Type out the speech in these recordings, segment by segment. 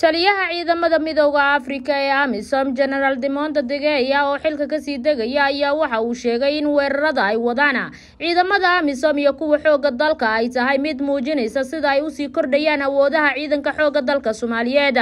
taliyaha ciidamada midooda afrika ee amisom genaraal demonta degeya oo xilka ka sii degaya ayaa waxa uu sheegay in weerarada ay wadaan. Ciidamada amisom iyo kuwa xooga dalka ay tahay mid muujinaysa sida ay u sii kordhayaan awoodaha ciidanka xooga dalka soomaaliyeed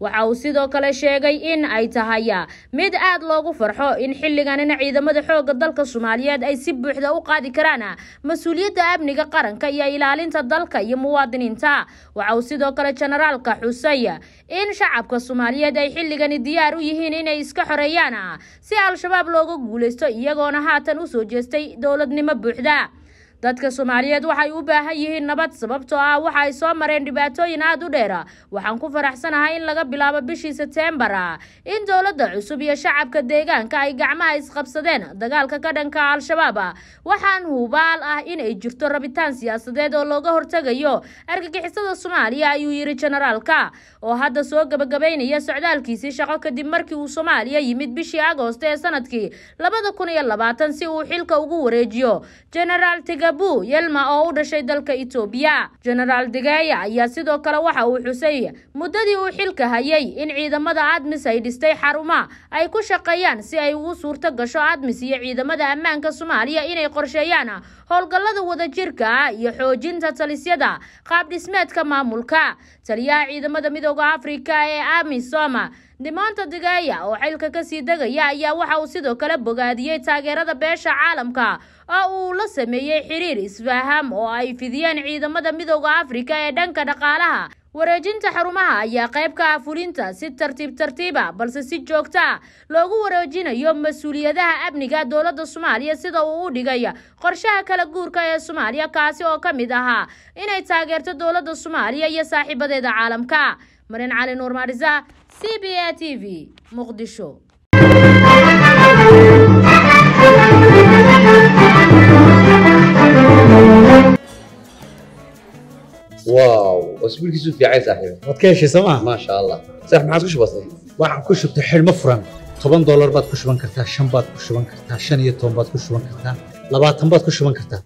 waxa uu sidoo kale sheegay in ay tahay mid aad loogu farxo in xilliganina ciidamada xooga dalka soomaaliyeed ay si buuxda u qaadi karaan mas'uuliyadda amniga qaranka iyo ilaalinta dalka iyo muwaadiniinta. Waxa uu sidoo kale generaalka xusay in shacabka soomaaliyeed ay xilligani diyaar u yihiin inay iska xoreeyaan si al-shabaab looga guuleysto iyagoona haatan u soo jeestay dowladnimo buuxda dadka soomaaliyeed waxay u baahan yihiin nabad sababtoo ah waxa ay soo mareen dhibaatooyin aada u dheer waxaan ku faraxsanahay in laga bilaabo bishii seteembar in dowladda cusub iyo shacabka deegaanka ay gacmaha isqabsadeen dagaalka ka dhanka al-shabaab waxaan hubaal ah in ay jirto rabitaan siyaasadeed oo looga hortegayo argagixisada soomaaliya ayuu yiri generaalka oo hadda soo gabagabaynaya socdaalkiisii shaqo kadib markii uu soomaaliya yimid bishii agoost ee sannadkii labada kun iyo labaatan si uu xilka ugu wareejiyo. Genaraal bu yelma oo u dhashay dalka etoobiya genaraal degeya ayaa sidoo kale waxa uu xusay muddadii uu xilka hayay in ciidamada admis ay dhistay xaruma ay ku shaqeeyaan si ay ugu suurto gasho admis iyo ciidamada ammaanka soomaaliya inay qorsheeyaan howlgallada wadajirka ah iyo xoojinta talisyada qaab dhismeedka maamulka. Taliyaha ciidamada midooda afrika ee amisom demonta degeya oo xilka ka sii degaya ayaa waxa uu sidoo kale bogaadiyey taageerada beesha caalamka oo uu la sameeyey xiriir isfaaham oo ay fidiyeen ciidamada midooda afrika ee dhanka dhaqaalaha. Wareejinta xarumaha ayaa qayb ka ah fulinta si tartiib tartiiba balse si joogta loogu wareejinayo mas'uuliyadaha amniga dowladda soomaaliya sida uu u dhigay qorshaha kala guurka ee soomaaliya kaasi oo ka mid ahaa inay taageerto dowladda soomaaliya iyo saaxiibadeeda caalamka. Marin cali nuur maarisa c b a t v muqdisho واو اسبوع كيسو في عايز صاحبي waad ka heshay sooma ما شاء الله صح ما عادش بسيط waxaan ku shubtay xidhmo furan toban doolar baad ku shuban kartaa shan baad ku shuban kartaa shan iyo toban baad ku shuban kartaa labaatan baad ku shuban kartaa